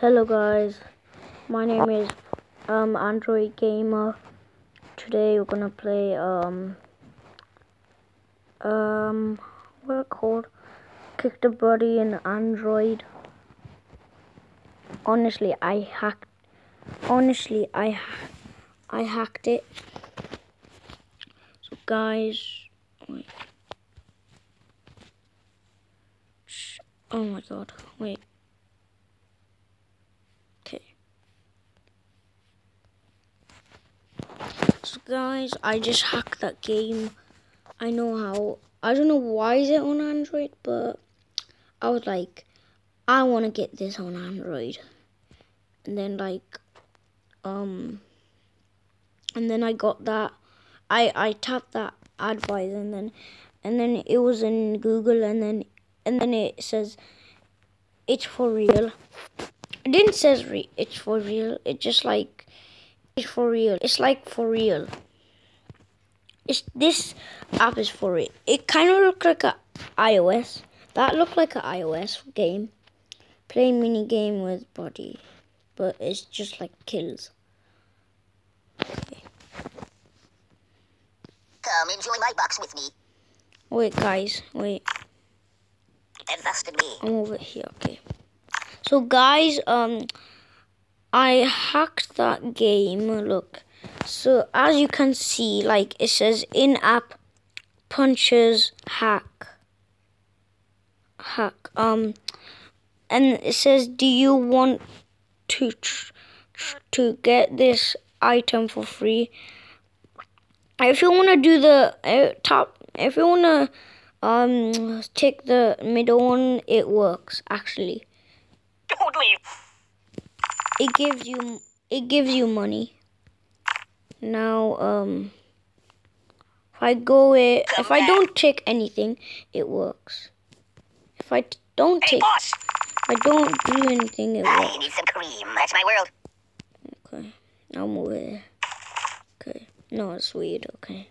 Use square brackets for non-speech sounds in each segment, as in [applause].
Hello guys, my name is um Android Gamer. Today we're gonna play um um what it called? Kick the Buddy in Android. Honestly, I hacked. Honestly, I I hacked it. So guys, wait. Oh my god, wait. Okay. Guys, I just hacked that game. I know how. I don't know why is it on Android, but I was like, I want to get this on Android. And then like, um, and then I got that. I I tapped that advice, and then and then it was in Google, and then and then it says it's for real. It didn't says re- it's for real. It just like it's for real. It's like for real. It's this app is for it. It kind of looks like a iOS. That looked like an iOS game. Play mini game with body, but it's just like kills. Okay. Come enjoy my box with me. Wait, guys. Wait. Invest in me. I'm over here. Okay. So, guys, um, I hacked that game. Look. So, as you can see, like it says in-app punches hack. Hack. Um, and it says, "Do you want to to get this item for free?" If you want to do the uh, top, if you want to um take the middle one, it works actually. Don't leave. It gives you it gives you money. Now um if I go it if I don't take anything, it works. If I don't Hey, take I don't do anything, it I works. need some cream. That's my world. Okay. I'll move it there. Okay. No, it's weird, okay.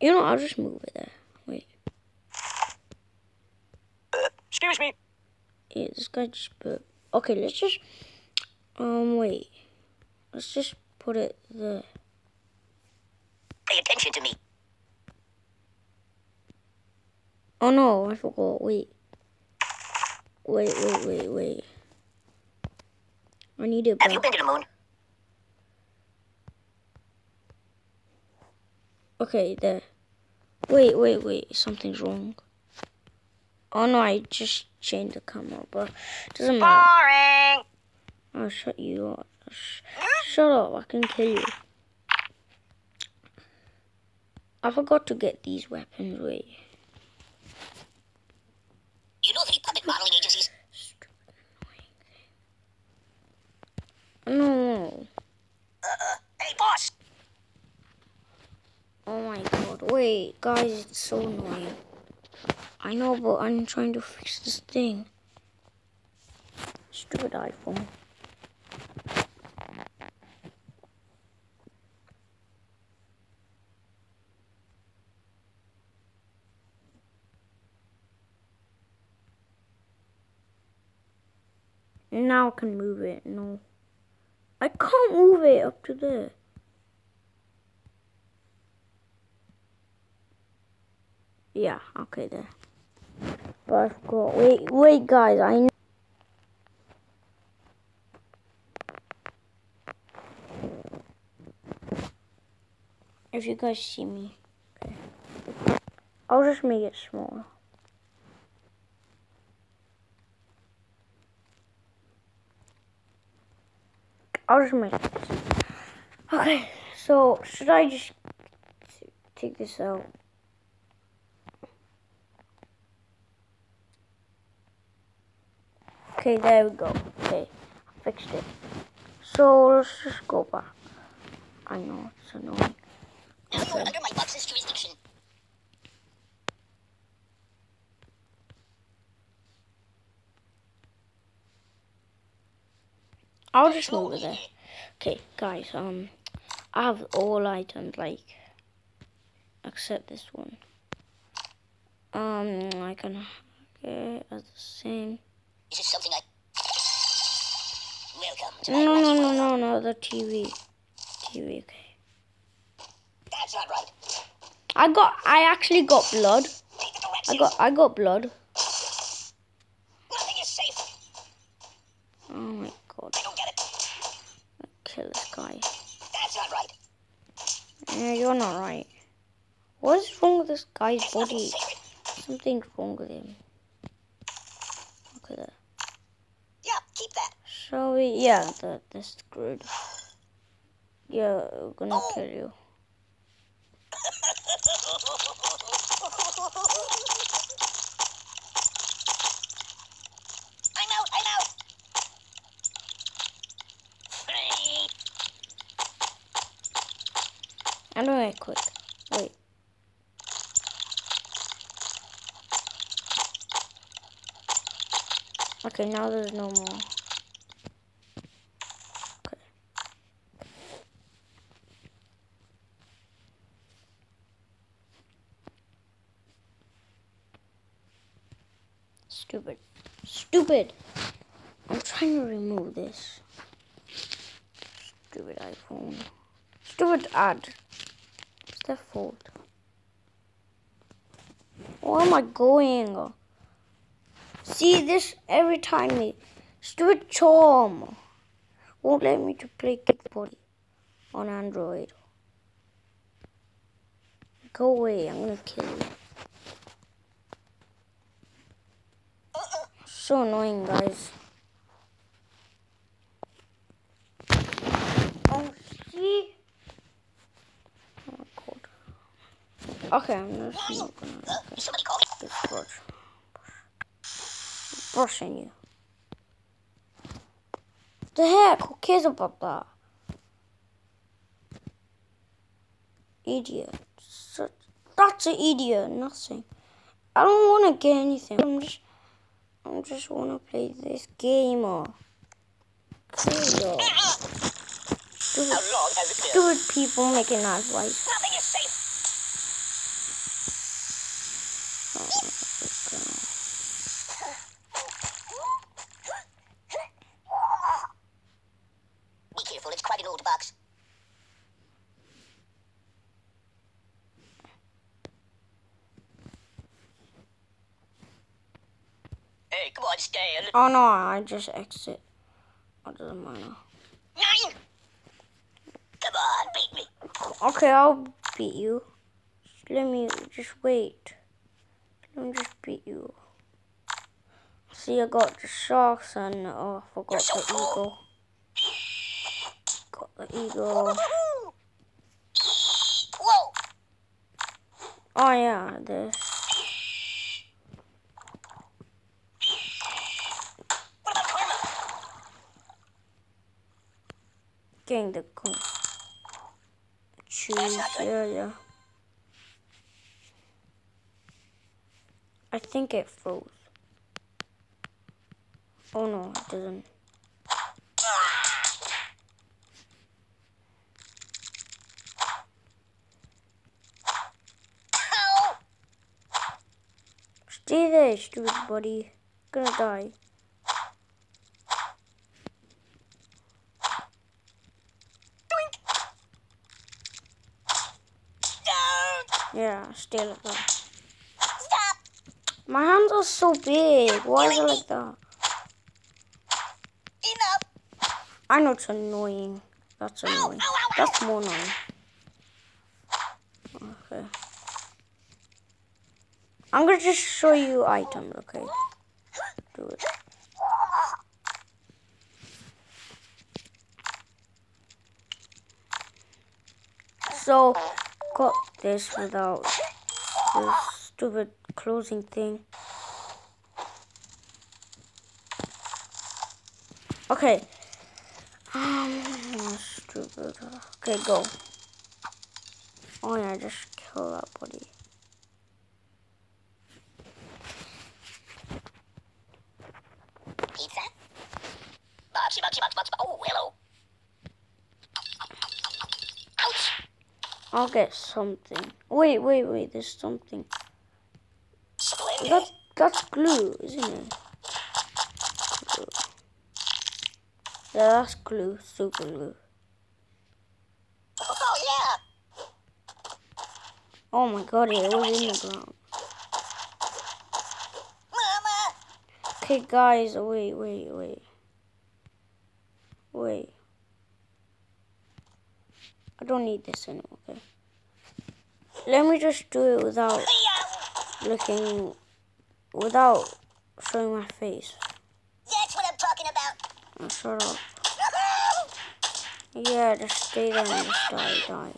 You know, I'll just move it there. Wait. Excuse me. Yeah, this guy just put. Okay, let's just. Um, wait. Let's just put it there. Pay attention to me. Oh no, I forgot. Wait. Wait, wait, wait, wait. I need it Have you been to the moon? Okay, there. Wait, wait, wait. Something's wrong. Oh no, I just changed the camera, but it doesn't matter. Boring. I'll shut you up. Sh- shut up, I can kill you. I forgot to get these weapons. Wait. You know any puppet modeling agencies? No. Uh-uh. Hey, boss. Oh my god. Wait, guys, it's so annoying. I know, but I'm trying to fix this thing. Stupid iPhone. Now I can move it. No. I can't move it up to there. Yeah, okay there. But I forgot. Wait, wait, guys. I know. If you guys see me, okay. I'll just make it smaller. I'll just make. Okay, so should I just take this out? Okay, there we go. Okay, fixed it. So let's just go back. I know it's annoying. Now you're under my box's jurisdiction. I'll just move it there. Okay, guys. Um, I have all items like, except this one. Um, I can get at the same. Is this something I... tonight. No, no, no, no, no, the TV. TV, okay. That's not right. I got, I actually got blood. I got, I got blood. Nothing is safe. Oh my god. I don't get it. Kill this guy. That's not right. Yeah, you're not right. What is wrong with this guy's body? Something's wrong with him. Look at that. Yeah, keep that. Shall we? Yeah, that that's screwed. Yeah, we're gonna Oh. kill you. [laughs] I'm out. I'm out. Hey. I'm doing it quick. Wait. Okay, now there's no more. Okay. Stupid. Stupid! I'm trying to remove this. Stupid iPhone. Stupid ad. Their fault. Where am I going? See this every time me. Stupid charm. Won't let me to play Kick Buddy on Android. Go away, I'm gonna kill you. So annoying guys. Oh see? Oh my god. Okay, I'm just not gonna somebody call me. this brush. Brushing you. The heck? Who cares about that? Idiot. That's an idiot. Nothing. I don't want to get anything. I'm just, I'm just want to play this game. Or Stupid, [laughs] How long it been? stupid people making advice. Nothing is safe. Be careful, it's quite an old box. Hey, come on, Stan. Oh no, I just exit. It doesn't matter. Nine. Come on, beat me. Okay, I'll beat you. Just let me just wait. Let me just beat you. See, I got the sharks and oh, I forgot so the eagle. The eagle. Whoa. Oh yeah, this. Getting the coin. Choose. yeah. I think it froze. Oh no, it doesn't. Ow. Stay there, stupid buddy. Gonna die. Yeah, stay like that. Stop. My hands are so big. Why is it like that? Enough. I know it's annoying. That's Ow, ow, annoying. ow, ow. That's more annoying. Okay. I'm gonna just show you items, okay? Do it. So, got this without this stupid closing thing. Okay. Um, stupid. Okay, go. Oh yeah, just kill that buddy. Oh, hello. I'll get something. Wait, wait, wait. There's something. That that's glue, isn't it? Yeah, that's glue, super glue. Oh, yeah. Oh my god, it was in the ground. Mama. Okay, guys, wait, wait, wait. Wait. I don't need this anymore, okay? Let me just do it without looking, without showing my face. That's what I'm talking about. Oh, shut up. Yeah, just stay there and just die, die.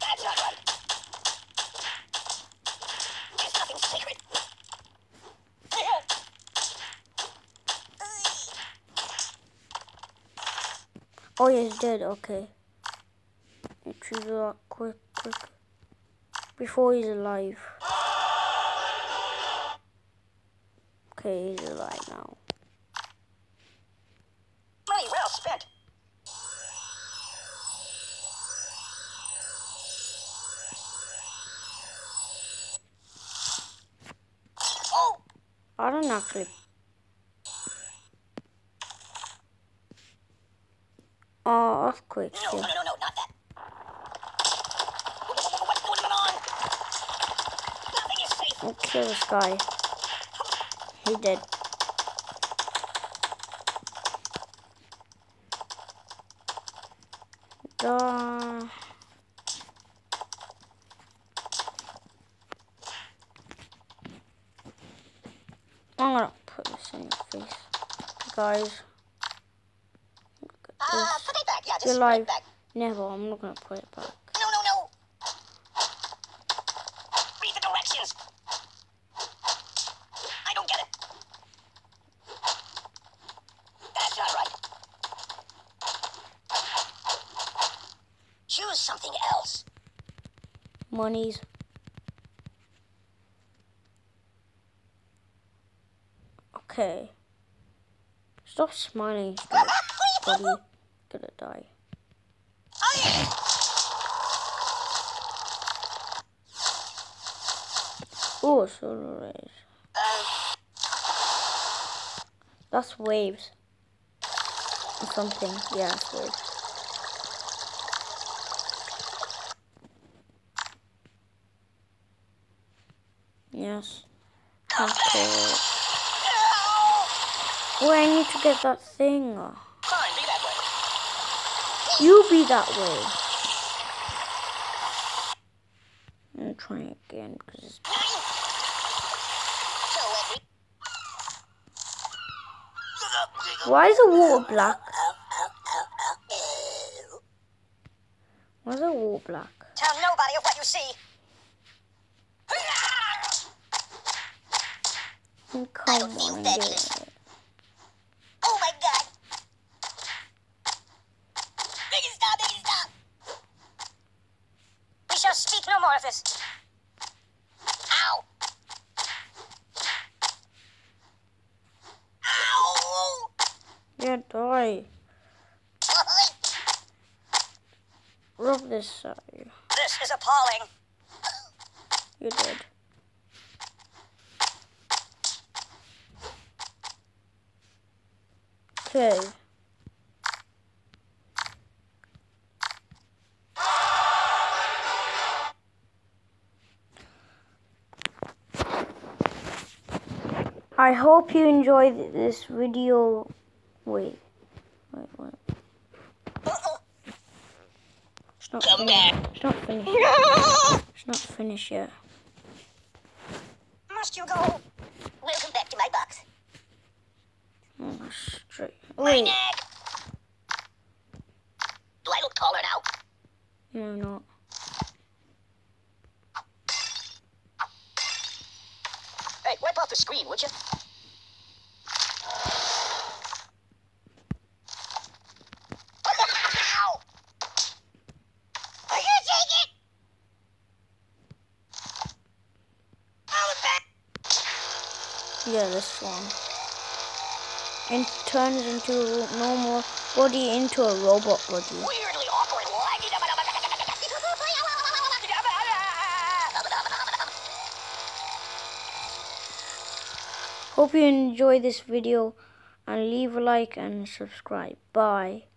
That's not right. There's nothing sacred. Oh, he's dead, okay. Choose that quick, quick. Before he's alive. Okay, he's alive now. Money well spent. Oh, I don't actually. Oh, earthquake. no, no, no, no, not that. What's going on? Nothing is safe. I'll kill this guy. He dead. Duh. I'm gonna put this in your face, guys. Put it back. Yeah, just You're live. Never. I'm not gonna put it back. No, no, no. Read the directions. I don't get it. That's not right. Choose something else. Monies. Okay. Stop smiling, [laughs] buddy. Gonna die. Oh, solar rays. That's waves. Or something. Yeah, waves. Yes. Okay. Oh, I need to get that thing. fine, be that way. You be that way. I'm trying again because it's Why is the water black? Why is the water black? Tell nobody of what you see. Come don't feel fabulous. get it. Oh my god. Make it stop, make it stop. We shall speak no more of this. Ow. Ow. Yeah, die. Rub this side. This is appalling. You did. Okay. I hope you enjoyed this video. Wait, wait, wait. It's not Come finished. back. It's not finished. yet. [laughs] It's not finished yet. Must you go? Welcome back to my box. Oh, straight. My neck. Do I look taller now? no, no. The screen, would you? Ow! Are you take it? Back. Yeah, this one. And turns into a normal body into a robot body. Weirdly Hope you enjoy this video and leave a like and subscribe. Bye.